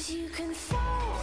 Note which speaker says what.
Speaker 1: Cause you can fall